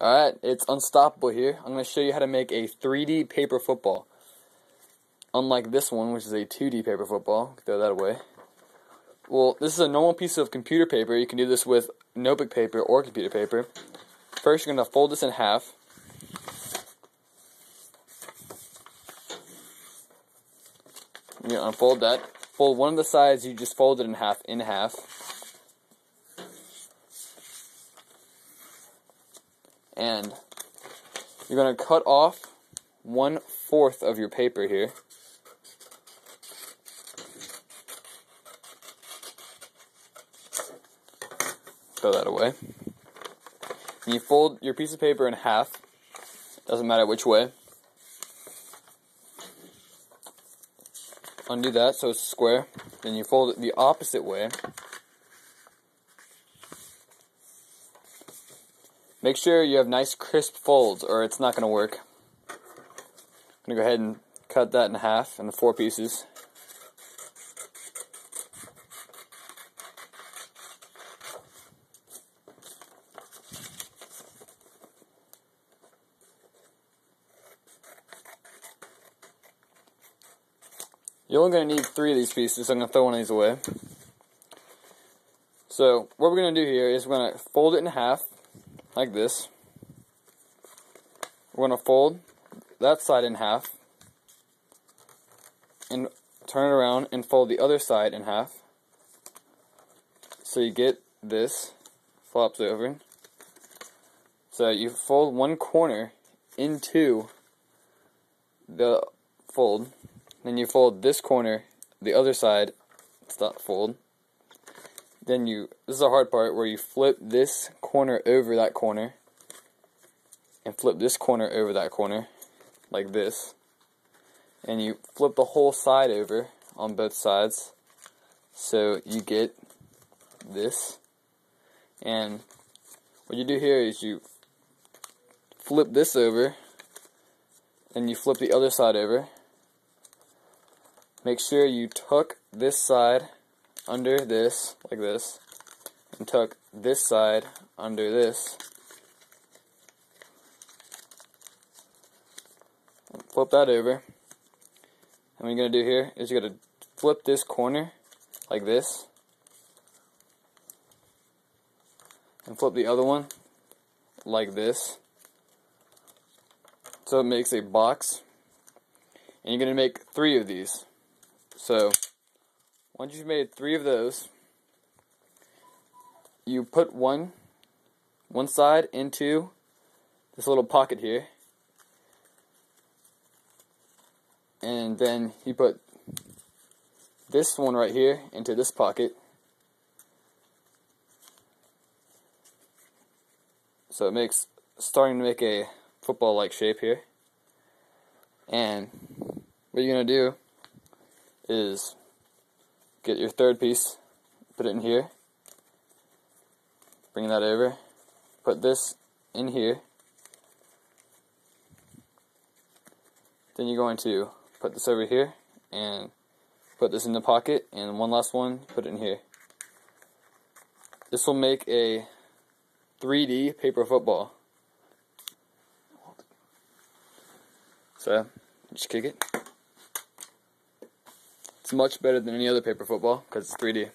Alright, it's Unstoppable here. I'm going to show you how to make a 3D paper football. Unlike this one, which is a 2D paper football. Throw that away. Well, this is a normal piece of computer paper. You can do this with notebook paper or computer paper. First, you're going to fold this in half. You're going to unfold that. Fold one of the sides you just folded in half in half. And you're going to cut off one fourth of your paper here. Throw that away. And you fold your piece of paper in half. Doesn't matter which way. Undo that so it's square. Then you fold it the opposite way. Make sure you have nice crisp folds or it's not going to work. I'm going to go ahead and cut that in half into four pieces. You're only going to need three of these pieces, so I'm going to throw one of these away. So, what we're going to do here is we're going to fold it in half like this. We're going to fold that side in half and turn it around and fold the other side in half. So you get this, flops over. So you fold one corner into the fold, then you fold this corner, the other side, stop fold, then you, this is the hard part, where you flip this corner over that corner, and flip this corner over that corner, like this, and you flip the whole side over on both sides, so you get this, and what you do here is you flip this over, and you flip the other side over, make sure you tuck this side under this, like this, and tuck this side under this. Flip that over. And what you're going to do here is you're going to flip this corner like this. And flip the other one like this. So it makes a box. And you're going to make three of these. So once you've made three of those, you put one one side into this little pocket here. And then you put this one right here into this pocket. So it makes starting to make a football like shape here. And what you're going to do is get your third piece, put it in here, bring that over, put this in here, then you're going to put this over here and put this in the pocket and one last one, put it in here. This will make a 3D paper football. So, just kick it. Much better than any other paper football because it's 3D.